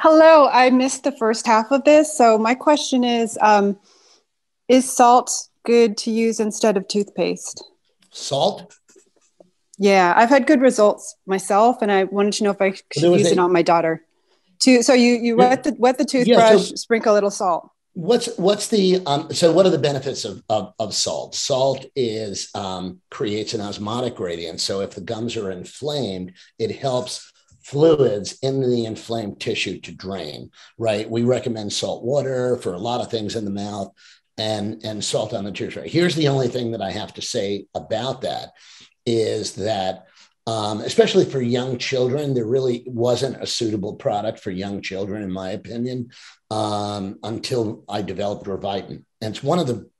Hello, I missed the first half of this. So my question is, um, is salt good to use instead of toothpaste? Salt? Yeah, I've had good results myself, and I wanted to know if I could use a, it on my daughter. To so you you wet the wet the toothbrush, yeah, so sprinkle a little salt. What's what's the um, so what are the benefits of, of, of salt? Salt is um, creates an osmotic gradient. So if the gums are inflamed, it helps fluids in the inflamed tissue to drain, right? We recommend salt water for a lot of things in the mouth and, and salt on the tooth. Here's the only thing that I have to say about that is that, um, especially for young children, there really wasn't a suitable product for young children, in my opinion, um, until I developed Revitin. And it's one of the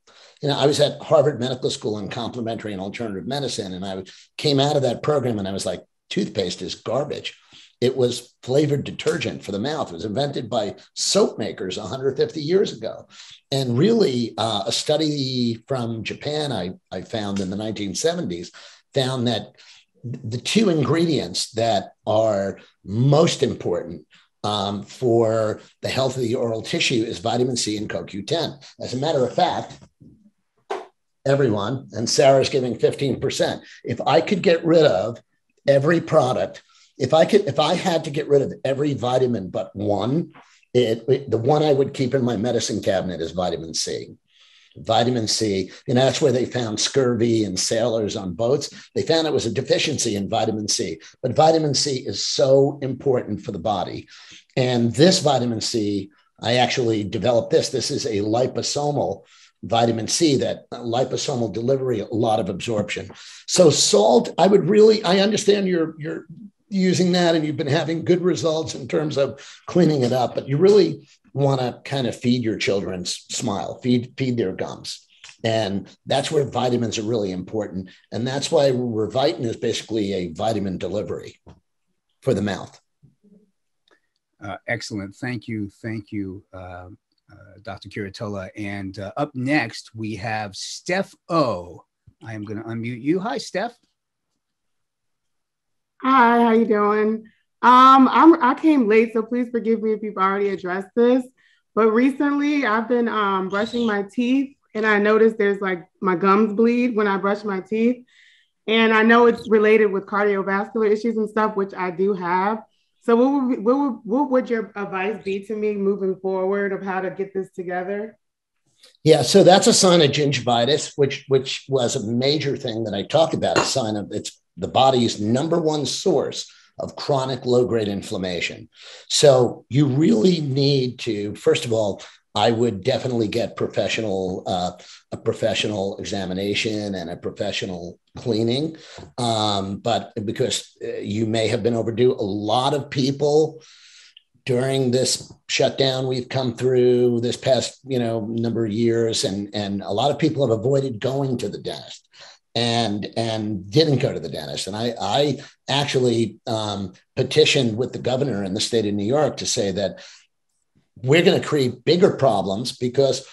you know, I was at Harvard Medical School in complementary and alternative medicine, and I came out of that program and I was like, toothpaste is garbage. It was flavored detergent for the mouth. It was invented by soap makers 150 years ago. And really, uh, a study from Japan I, I found in the 1970s found that the two ingredients that are most important um, for the health of the oral tissue is vitamin C and CoQ10. As a matter of fact, everyone, and Sarah's giving 15%. If I could get rid of every product if I could, if I had to get rid of every vitamin but one, it, it, the one I would keep in my medicine cabinet is vitamin C. Vitamin C, know, that's where they found scurvy and sailors on boats. They found it was a deficiency in vitamin C. But vitamin C is so important for the body. And this vitamin C, I actually developed this. This is a liposomal vitamin C, that liposomal delivery, a lot of absorption. So salt, I would really, I understand your your using that and you've been having good results in terms of cleaning it up, but you really want to kind of feed your children's smile, feed feed their gums. And that's where vitamins are really important. And that's why Revitin is basically a vitamin delivery for the mouth. Uh, excellent. Thank you. Thank you, uh, Dr. Curatola. And uh, up next, we have Steph O. I am going to unmute you. Hi, Steph. Hi, how you doing? Um, I'm I came late, so please forgive me if you've already addressed this. But recently, I've been um, brushing my teeth, and I noticed there's like my gums bleed when I brush my teeth, and I know it's related with cardiovascular issues and stuff, which I do have. So, what would, what would, what would your advice be to me moving forward of how to get this together? Yeah, so that's a sign of gingivitis, which which was a major thing that I talked about. A sign of it's the body's number one source of chronic low grade inflammation. So you really need to, first of all, I would definitely get professional uh, a professional examination and a professional cleaning, um, but because uh, you may have been overdue. A lot of people during this shutdown we've come through this past you know number of years, and and a lot of people have avoided going to the dentist and and didn't go to the dentist. And I I actually um, petitioned with the governor in the state of New York to say that we're going to create bigger problems because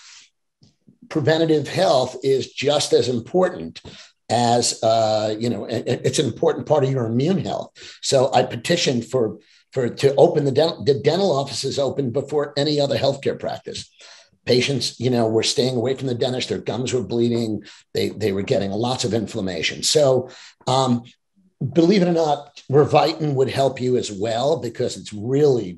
preventative health is just as important as uh, you know it's an important part of your immune health. So I petitioned for for to open the dental the dental offices open before any other healthcare practice patients you know were staying away from the dentist their gums were bleeding they they were getting lots of inflammation so um, believe it or not revitin would help you as well because it's really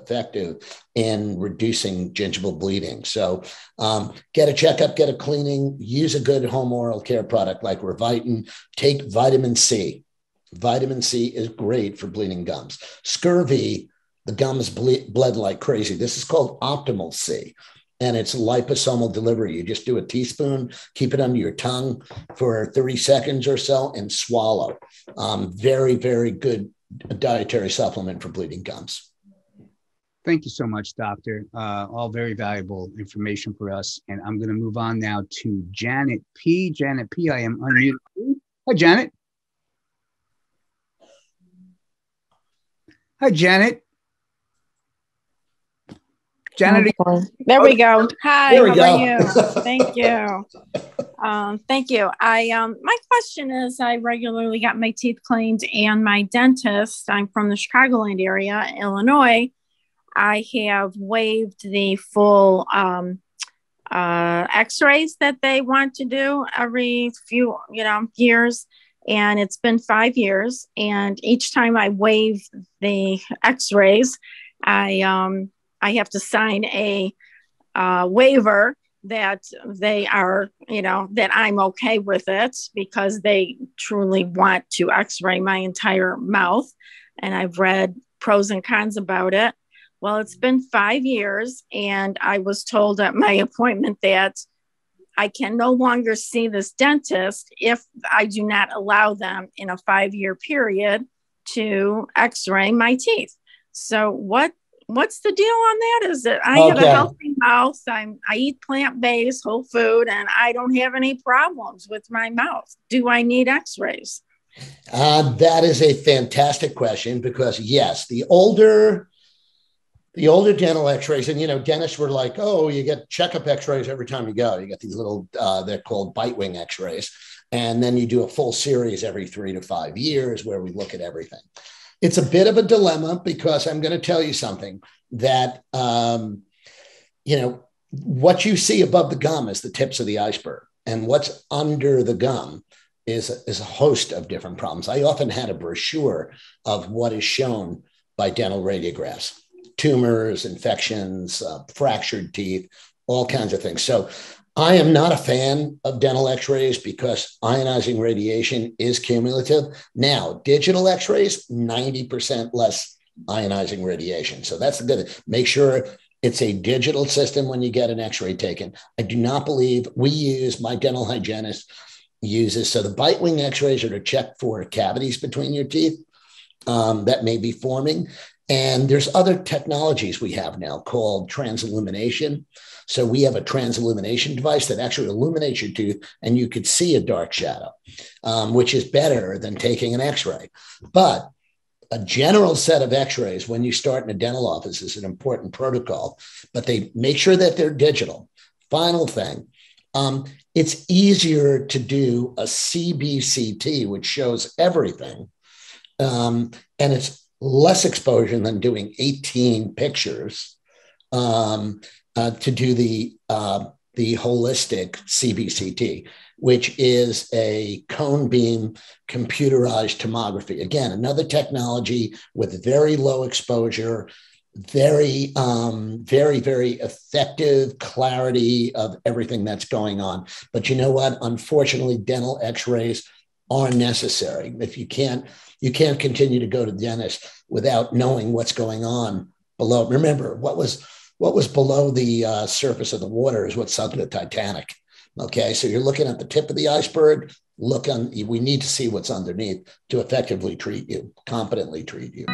effective in reducing gingival bleeding so um, get a checkup get a cleaning use a good home oral care product like revitin take vitamin c vitamin c is great for bleeding gums scurvy the gums ble- bled like crazy this is called optimal c and it's liposomal delivery. You just do a teaspoon, keep it under your tongue for 30 seconds or so, and swallow. Um, very, very good dietary supplement for bleeding gums. Thank you so much, Doctor. Uh, all very valuable information for us. And I'm going to move on now to Janet P. Janet P. I am unmuted. Hi, Janet. Hi, Janet. Janet. There we go. Hi, how go. are you? thank you. Um, thank you. I um, my question is, I regularly got my teeth cleaned, and my dentist. I'm from the Chicagoland area, Illinois. I have waived the full um, uh, x-rays that they want to do every few you know years. And it's been five years. And each time i waive the x-rays i um, i have to sign a uh, waiver that they are you know that i'm okay with it because they truly want to x-ray my entire mouth. And i've read pros and cons about it well, it's been five years, and I was told at my appointment that I can no longer see this dentist if I do not allow them in a five year period to x ray my teeth. So, what what's the deal on that? Is it I okay. have a healthy mouth. I'm I eat plant based, whole food, and I don't have any problems with my mouth. Do I need X-rays? Uh, that is a fantastic question because yes, the older the older dental x-rays and you know dentists were like oh you get checkup x-rays every time you go. You get these little uh, they're called bite wing x-rays. And then you do a full series every three to five years where we look at everything. It's a bit of a dilemma because i'm going to tell you something that um, you know what you see above the gum is the tips of the iceberg and what's under the gum is, is a host of different problems. I often had a brochure of what is shown by dental radiographs tumors, infections, uh, fractured teeth, all kinds of things. So I am not a fan of dental x rays because ionizing radiation is cumulative. Now, digital x rays, 90% less ionizing radiation. So that's the good. Make sure it's a digital system when you get an x ray taken. I do not believe we use, my dental hygienist uses. So the bite wing x rays are to check for cavities between your teeth. Um, that may be forming. And there's other technologies we have now called transillumination. So we have a transillumination device that actually illuminates your tooth and you could see a dark shadow, um, which is better than taking an x ray. But a general set of x rays when you start in a dental office is an important protocol, but they make sure that they're digital. Final thing um, it's easier to do a CBCT, which shows everything. Um, and it's less exposure than doing 18 pictures um, uh, to do the uh, the holistic CBCT, which is a cone beam computerized tomography. Again, another technology with very low exposure, very, um, very, very effective clarity of everything that's going on. But you know what? Unfortunately, dental X-rays are necessary. If you can't you can't continue to go to the dentist without knowing what's going on below. Remember, what was what was below the uh, surface of the water is what sunk the Titanic. Okay, so you're looking at the tip of the iceberg. Look on. We need to see what's underneath to effectively treat you, competently treat you.